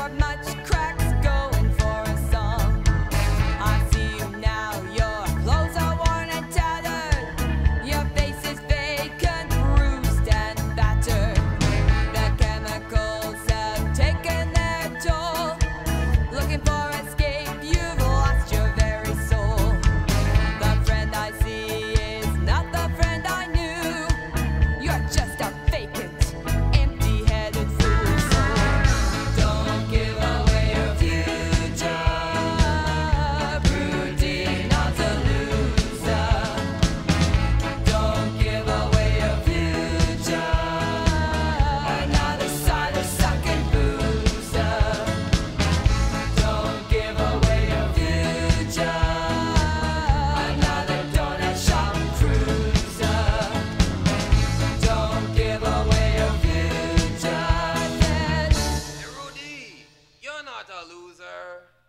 what my not a loser.